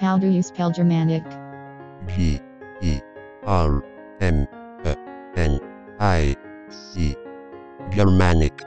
How do you spell Germanic? G E R M A N I C. Germanic.